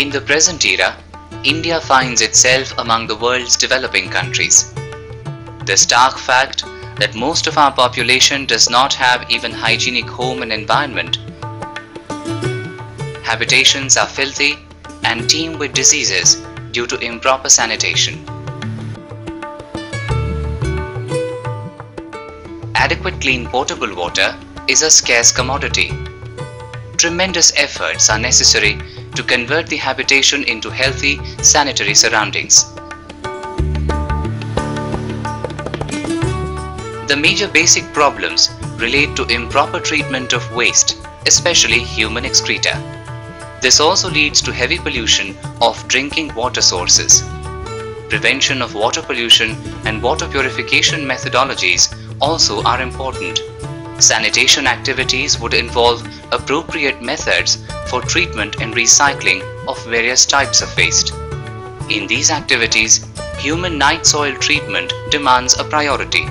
In the present era, India finds itself among the world's developing countries. The stark fact that most of our population does not have even hygienic home and environment. Habitations are filthy and teem with diseases due to improper sanitation. Adequate clean potable water is a scarce commodity. Tremendous efforts are necessary to convert the habitation into healthy sanitary surroundings. The major basic problems relate to improper treatment of waste, especially human excreta. This also leads to heavy pollution of drinking water sources. Prevention of water pollution and water purification methodologies also are important. Sanitation activities would involve appropriate methods for treatment and recycling of various types of waste. In these activities, human night soil treatment demands a priority.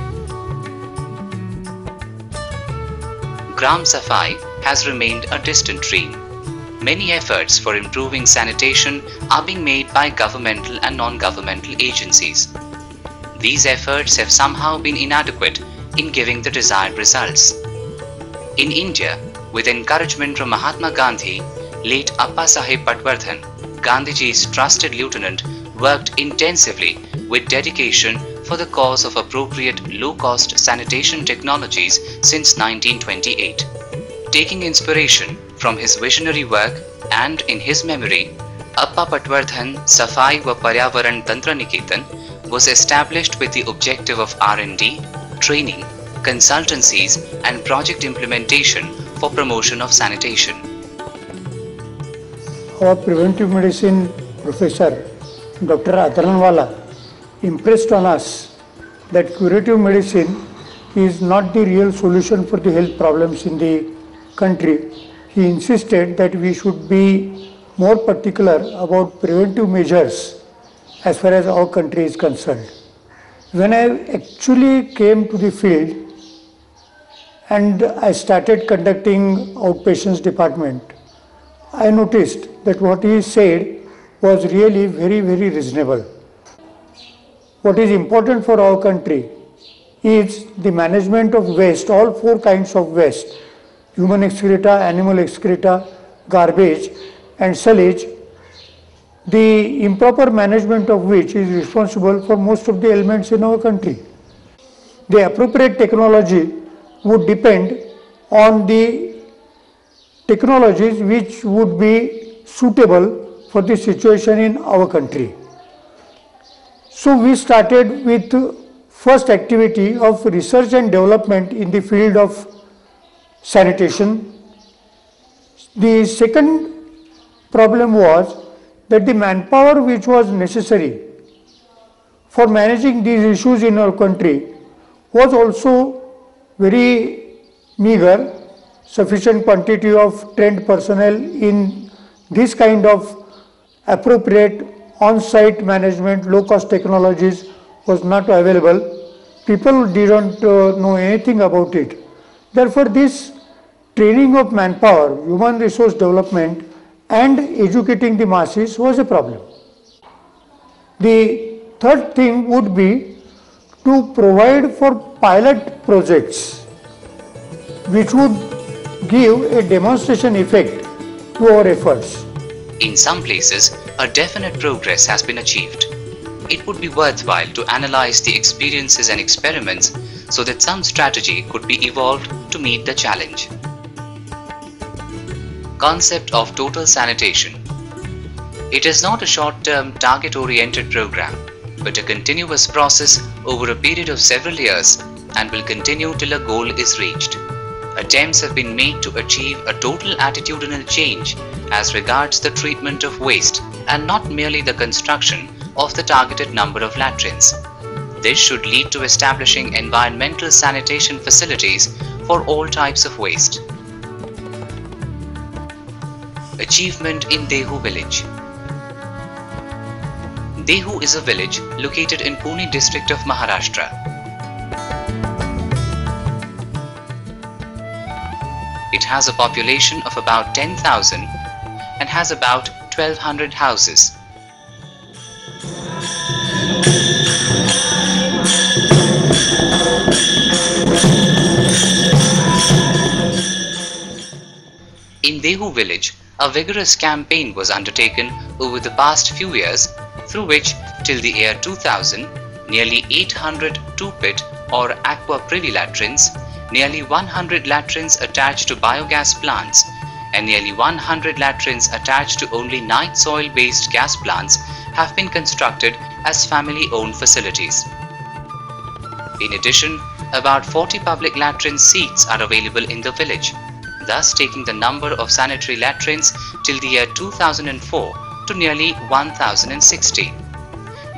Gram Safai has remained a distant dream. Many efforts for improving sanitation are being made by governmental and non-governmental agencies. These efforts have somehow been inadequate in giving the desired results. In India, with encouragement from Mahatma Gandhi, late Appa Sahib Patwardhan, Gandhiji's trusted lieutenant, worked intensively with dedication for the cause of appropriate low-cost sanitation technologies since 1928. Taking inspiration from his visionary work and in his memory, Appa Patwardhan Safai wa Paryavaran Tantra Niketan was established with the objective of R&D, training, consultancies and project implementation for promotion of sanitation. Our preventive medicine professor, Dr. Adranwala, impressed on us that curative medicine is not the real solution for the health problems in the country. He insisted that we should be more particular about preventive measures as far as our country is concerned. When I actually came to the field and I started conducting outpatients department, I noticed that what he said was really very, very reasonable. What is important for our country is the management of waste, all four kinds of waste, human excreta, animal excreta, garbage and sewage, the improper management of which is responsible for most of the ailments in our country. The appropriate technology would depend on the technologies which would be suitable for the situation in our country. So we started with first activity of research and development in the field of sanitation. The second problem was that the manpower which was necessary for managing these issues in our country was also very meager, sufficient quantity of trained personnel in this kind of appropriate on-site management, low-cost technologies was not available. People didn't uh, know anything about it. Therefore, this training of manpower, human resource development and educating the masses was a problem. The third thing would be to provide for pilot projects which would give a demonstration effect to our efforts. In some places, a definite progress has been achieved. It would be worthwhile to analyze the experiences and experiments so that some strategy could be evolved to meet the challenge. Concept of total sanitation. It is not a short-term target-oriented program, but a continuous process over a period of several years and will continue till a goal is reached. Attempts have been made to achieve a total attitudinal change as regards the treatment of waste and not merely the construction of the targeted number of latrines. This should lead to establishing environmental sanitation facilities for all types of waste. Achievement in Dehu village. Dehu is a village located in Pune district of Maharashtra. It has a population of about 10,000 and has about 1200 houses. In Dehu village, a vigorous campaign was undertaken over the past few years through which till the year 2000 nearly 800 two-pit or aqua privy latrines, nearly 100 latrines attached to biogas plants and nearly 100 latrines attached to only night soil based gas plants have been constructed as family owned facilities. In addition, about 40 public latrine seats are available in the village, thus taking the number of sanitary latrines till the year 2004 to nearly 1060.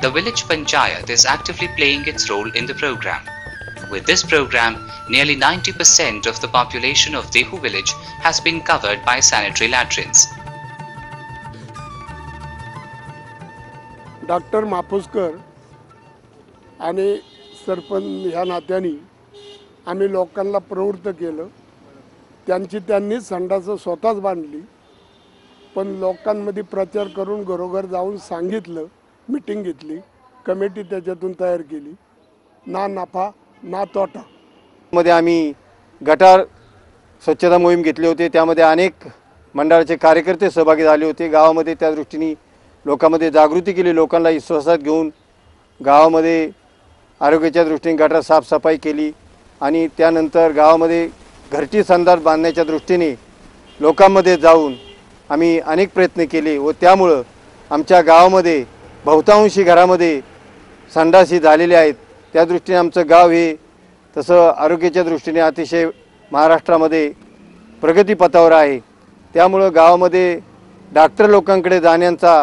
The village panchayat is actively playing its role in the program. With this program, nearly 90% of the population of Dehu village has been covered by sanitary latrines. Doctor Mapuskar आणि सरपंच ह्या नात्याने आम्ही लोकांना प्रवृत्त केलं त्यांची त्यांनी संडासं स्वतःच बांधली पण लोकांमध्ये प्रचार करून घरोघर जाऊन सांगितलं मिटिंग घेतली कमिटी त्याच्यातून तयार केली. ना नफा ना तोटा. मध्ये आम्ही गटार स्वच्छता मोहीम घेतली होती. त्यामध्ये अनेक मंडळाचे कार्यकर्ते सहभागी झाले होते. गावामध्ये त्या दृष्टीने लोकांमध्ये जागृती केली. लोकांना विश्वासात घेऊन गावामध्ये आरोग्याच्या दृष्टीने गटार साफसफाई केली. आणि त्यानंतर गावामध्ये घरटी संदार बांधण्याच्या दृष्टीने लोकांमध्ये जाऊन आम्ही अनेक प्रयत्न केले व त्यामुळं आमच्या गावामध्ये बहुतांशी घरामध्ये संडासी झालेले आहेत. त्या दृष्टीने आमचं गाव हे तसं आरोग्याच्या दृष्टीने अतिशय महाराष्ट्रामध्ये प्रगतीपथावर आहे. त्यामुळं गावामध्ये डॉक्टर लोकांकडे जाण्याचा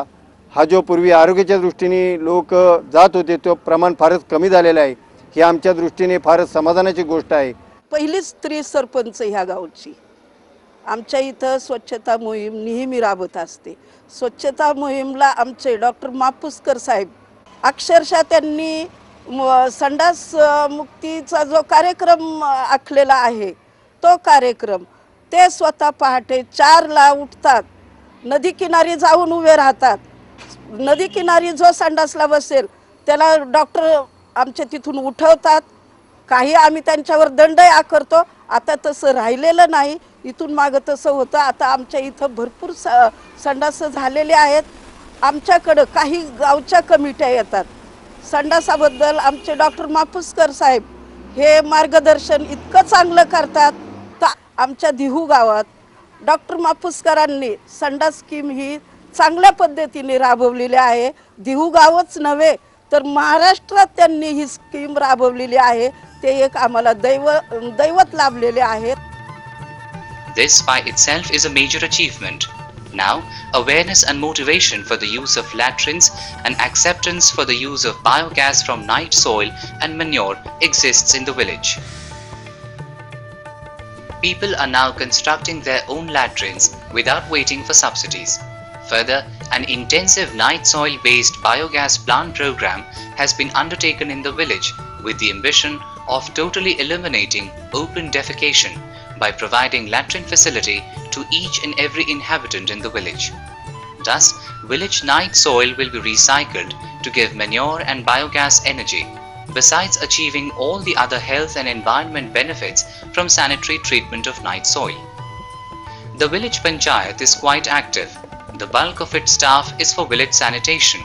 हा जो पूर्वी आरोग्याच्या दृष्टीने लोक जात होते तो प्रमाण फारच कमी झालेला आहे. ही आमच्या दृष्टीने फारच समाधानाची गोष्ट आहे. पहिलीच स्त्री सरपंच ह्या गावची. आमच्या इथं स्वच्छता मोहीम नेहमी राबत असते. स्वच्छता मोहीमला आमचे डॉक्टर मापुसकर साहेब अक्षरशः त्यांनी म- संडास मुक्तीचा जो कार्यक्रम आखलेला आहे तो कार्यक्रम ते स्वतः पहाटे चारला उठतात. नदी किनारी जाऊन उभे राहतात. नदी किनारी जो संडासला बसेल त्याला डॉक्टर आमच्या तिथून उठवतात. काही आम्ही त्यांच्यावर दंडही आकारतो. आता तसं राहिलेलं नाही. इथून मागं तसं होतं. आता आमच्या इथं भरपूर स संडास झालेले आहेत. आमच्याकडं काही गावच्या कमिट्या येतात. संडासाबद्दल आमचे डॉक्टर मापुसकर साहेब हे मार्गदर्शन इतकं चांगलं करतात. तर आमच्या दिहू गावात डॉक्टर मापुसकरांनी संडास स्कीम ही चांगल्या पद्धतीने राबवलेली आहे. दिहू गावच नव्हे तर महाराष्ट्रात त्यांनी ही स्कीम राबवलेली आहे. ते एक आम्हाला दैव दैवत लाभलेले आहे This by itself is a major achievement. Now, awareness and motivation for the use of latrines and acceptance for the use of biogas from night soil and manure exists in the village. People are now constructing their own latrines without waiting for subsidies. Further, an intensive night soil based biogas plant program has been undertaken in the village with the ambition of totally eliminating open defecation by providing latrine facility to each and every inhabitant in the village. Thus, village night soil will be recycled to give manure and biogas energy, besides achieving all the other health and environment benefits from sanitary treatment of night soil. The village panchayat is quite active. The bulk of its staff is for village sanitation,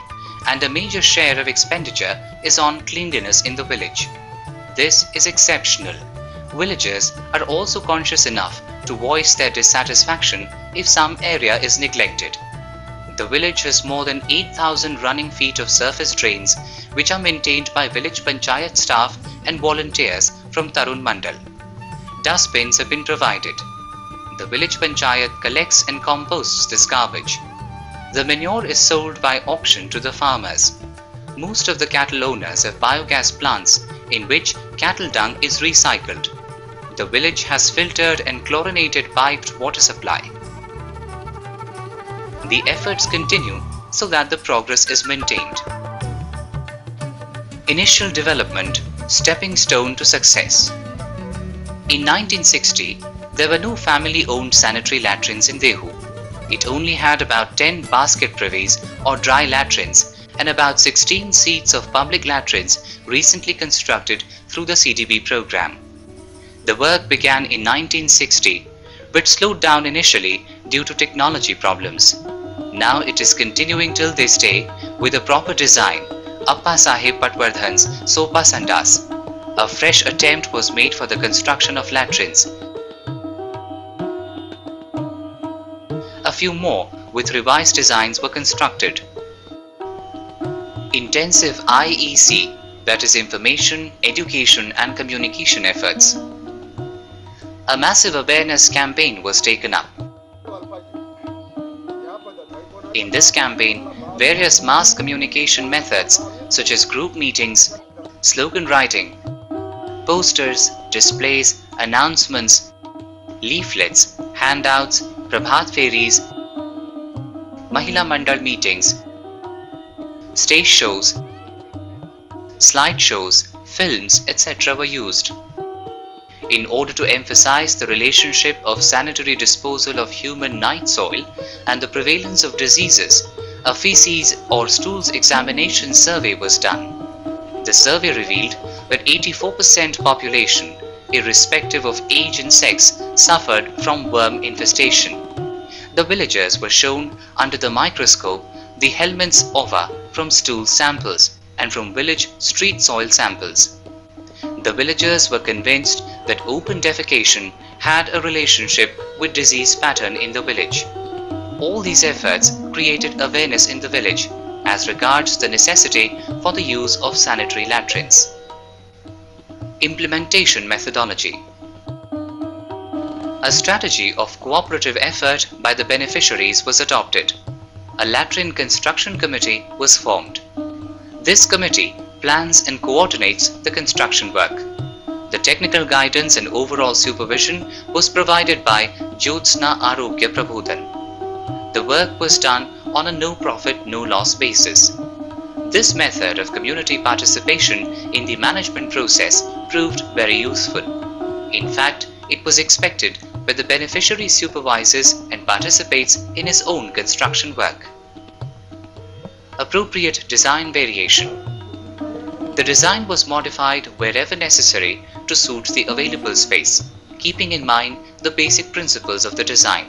and a major share of expenditure is on cleanliness in the village. This is exceptional. Villagers are also conscious enough to voice their dissatisfaction if some area is neglected. The village has more than 8,000 running feet of surface drains which are maintained by village panchayat staff and volunteers from Tarun Mandal. Dustbins have been provided. The village panchayat collects and composts this garbage. The manure is sold by auction to the farmers. Most of the cattle owners have biogas plants in which cattle dung is recycled. The village has filtered and chlorinated piped water supply. The efforts continue so that the progress is maintained. Initial development Stepping stone to success. In 1960, there were no family owned sanitary latrines in Dehu. It only had about 10 basket privies or dry latrines and about 16 seats of public latrines recently constructed through the CDB program. The work began in 1960 but slowed down initially due to technology problems. Now it is continuing till this day with a proper design, Appa Sahib Patwardhan's Sopa Sandas. A fresh attempt was made for the construction of latrines. A few more with revised designs were constructed. Intensive IEC, that is Information, Education and Communication efforts. A massive awareness campaign was taken up. In this campaign, various mass communication methods such as group meetings, slogan writing, posters, displays, announcements, leaflets, handouts, Prabhat Pheris, Mahila Mandal meetings, stage shows, slideshows, films, etc. were used. In order to emphasize the relationship of sanitary disposal of human night soil and the prevalence of diseases, a feces or stools examination survey was done. The survey revealed that 84% population, irrespective of age and sex, suffered from worm infestation. The villagers were shown under the microscope the helminths ova from stool samples and from village street soil samples. The villagers were convinced that open defecation had a relationship with disease pattern in the village. All these efforts created awareness in the village as regards the necessity for the use of sanitary latrines. Implementation methodology A strategy of cooperative effort by the beneficiaries was adopted. A latrine construction committee was formed. This committee plans and coordinates the construction work. The technical guidance and overall supervision was provided by Jyotsna Arogya Prabodhan. The work was done on a no profit, no loss basis. This method of community participation in the management process proved very useful. In fact, it was expected that the beneficiary supervises and participates in his own construction work. Appropriate design variation. The design was modified wherever necessary to suit the available space, keeping in mind the basic principles of the design.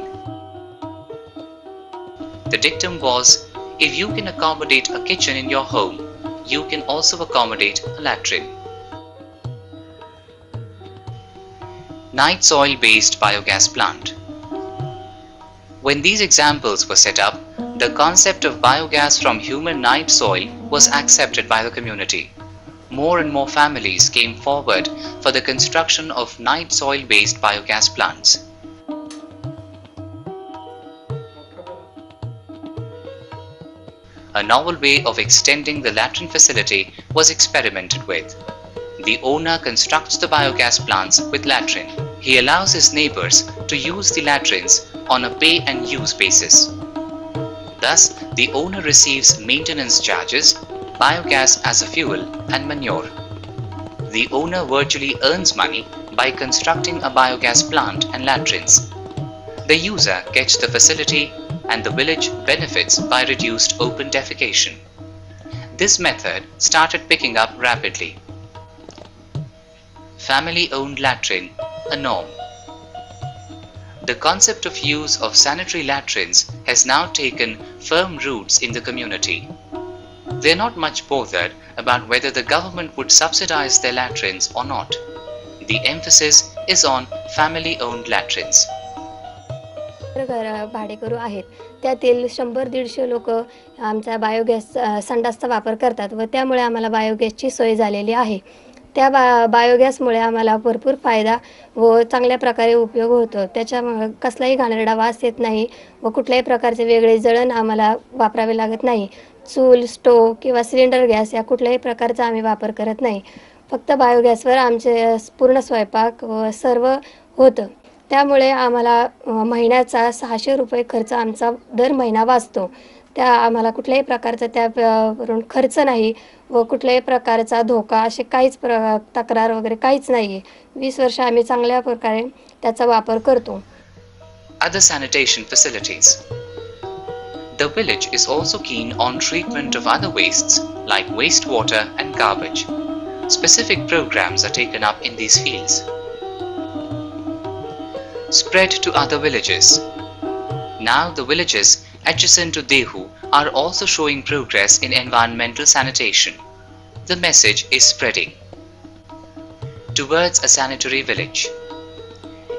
The dictum was if you can accommodate a kitchen in your home, you can also accommodate a latrine. Night soil based biogas plant. When these examples were set up, the concept of biogas from human night soil was accepted by the community. More and more families came forward for the construction of night soil based biogas plants. A novel way of extending the latrine facility was experimented with. The owner constructs the biogas plants with latrine. He allows his neighbors to use the latrines on a pay and use basis. Thus, the owner receives maintenance charges, biogas as a fuel, and manure. The owner virtually earns money by constructing a biogas plant and latrines. The user gets the facility and the village benefits by reduced open defecation. This method started picking up rapidly. Family owned latrine, a norm. The concept of use of sanitary latrines has now taken firm roots in the community. They are not much bothered about whether the government would subsidize their latrines or not. The emphasis is on family owned latrines. भाडेकरू आहेत त्यातील शंभर दीडशे लोक आमचा biogas संडासचा वापर करतात व त्यामुळे आम्हाला बायोगॅसची सोय झालेली आहे त्या बा बायोगॅसमुळे आम्हाला भरपूर फायदा व चांगल्या प्रकारे उपयोग होतो. त्याच्यामुळे कसलाही घाणेरडा वास येत नाही व कुठल्याही प्रकारचे वेगळे जळण आम्हाला वापरावे लागत नाही. चूल स्टोव किंवा सिलेंडर गॅस या कुठल्याही प्रकारचा आम्ही वापर करत नाही. फक्त बायोगॅसवर आमचे पूर्ण स्वयंपाक व सर्व होतं. त्यामुळे आम्हाला महिन्याचा सहाशे रुपये खर्च आमचा दर महिना वाचतो. त्या आम्हाला कुठल्याही प्रकारचा त्यावरून खर्च नाही व कुठल्याही प्रकारचा धोका असे काहीच प्र तक्रार वगैरे काहीच नाही आहे वीस वर्ष आम्ही चांगल्या प्रकारे त्याचा वापर करतो Other sanitation facilities. The village is also keen on treatment of other wastes like wastewater and garbage. Specific programs are taken up in these fields. Spread to other villages. Now the villages adjacent to Dehu are also showing progress in environmental sanitation. The message is spreading towards a sanitary village.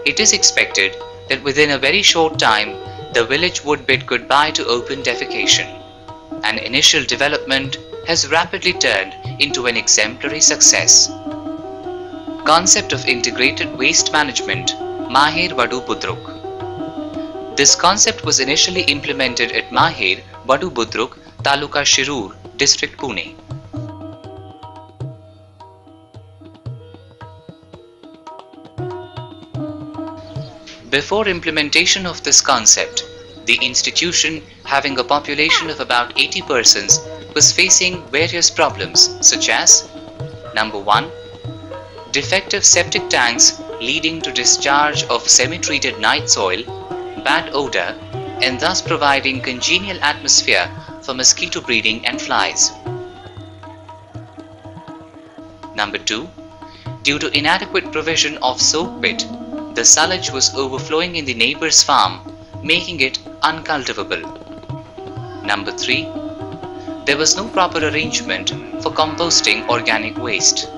It is expected that within a very short time the village would bid goodbye to open defecation. An initial development has rapidly turned into an exemplary success. Concept of integrated waste management Maher Vadu Budruk this concept was initially implemented at Maher, Vadu Budruk, Taluka Shirur, District Pune. Before implementation of this concept, the institution, having a population of about 80 persons, was facing various problems such as Number 1. Defective septic tanks leading to discharge of semi-treated night soil bad odor and thus providing congenial atmosphere for mosquito breeding and flies. Number 2. Due to inadequate provision of soak pit, the sullage was overflowing in the neighbor's farm, making it uncultivable. Number 3. There was no proper arrangement for composting organic waste.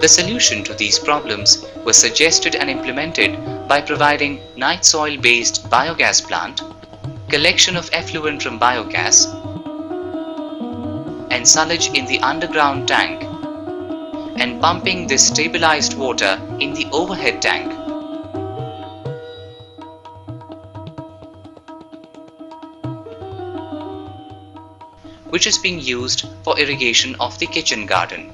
The solution to these problems was suggested and implemented by providing night soil based biogas plant, collection of effluent from biogas, and sullage in the underground tank, and pumping this stabilized water in the overhead tank. which is being used for irrigation of the kitchen garden.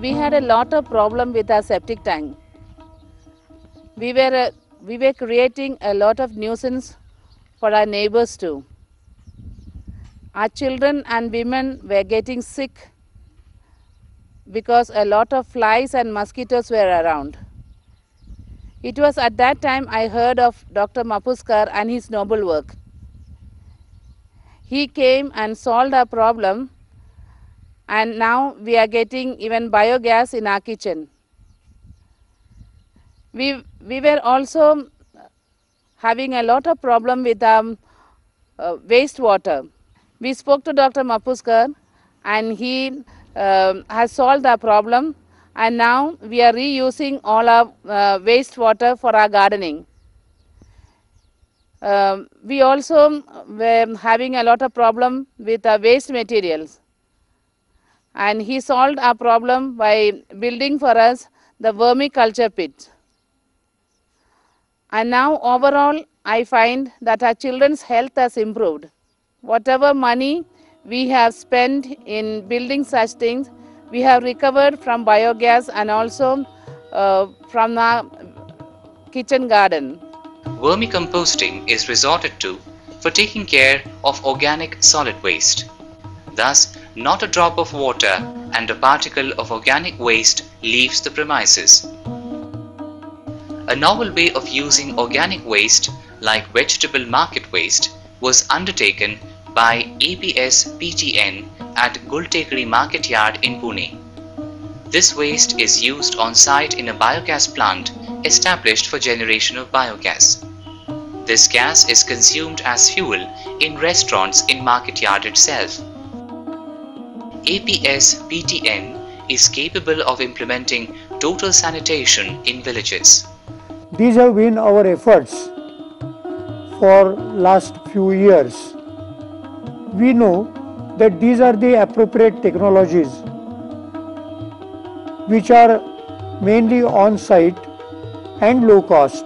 We had a lot of problem with our septic tank we were uh, we were creating a lot of nuisance for our neighbors too. Our children and women were getting sick because a lot of flies and mosquitoes were around. It was at that time I heard of Dr. Mapuskar and his noble work. He came and solved our problem and now we are getting even biogas in our kitchen. We, we were also having a lot of problem with um, uh, wastewater. We spoke to Dr. Mapuskar and he uh, has solved the problem and now we are reusing all our uh, wastewater for our gardening. Um, we also were having a lot of problem with our waste materials and he solved our problem by building for us the vermiculture pit. And now overall, I find that our children's health has improved. Whatever money we have spent in building such things, we have recovered from biogas and also uh, from the kitchen garden. Vermicomposting is resorted to for taking care of organic solid waste. Thus, not a drop of water and a particle of organic waste leaves the premises. A novel way of using organic waste like vegetable market waste was undertaken by APS PTN at Gultekri Market Yard in Pune. This waste is used on site in a biogas plant established for generation of biogas. This gas is consumed as fuel in restaurants in market yard itself. APS PTN is capable of implementing total sanitation in villages. These have been our efforts for last few years. We know that these are the appropriate technologies which are mainly on site and low cost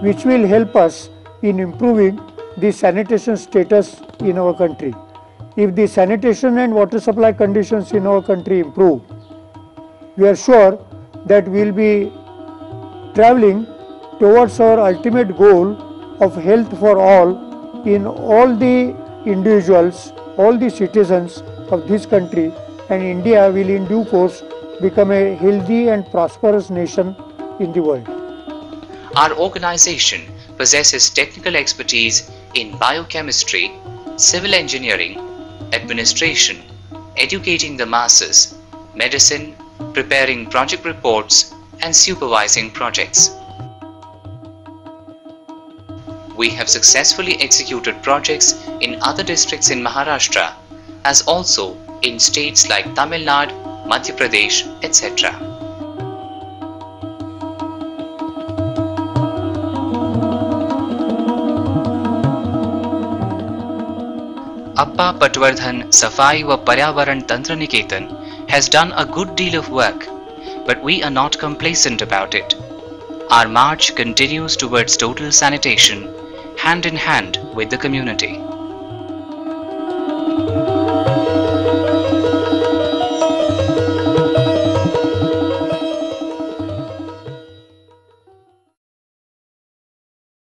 which will help us in improving the sanitation status in our country. If the sanitation and water supply conditions in our country improve, we are sure that we will be traveling towards our ultimate goal of health for all in all the individuals, all the citizens of this country and India will in due course become a healthy and prosperous nation in the world. Our organization possesses technical expertise in biochemistry, civil engineering, administration, educating the masses, medicine, preparing project reports, and supervising projects. We have successfully executed projects in other districts in Maharashtra as also in states like Tamil Nadu, Madhya Pradesh, etc. Appa Patwardhan Safai wa Paryavaran Tantra Niketan has done a good deal of work, but we are not complacent about it. Our march continues towards total sanitation, hand in hand with the community.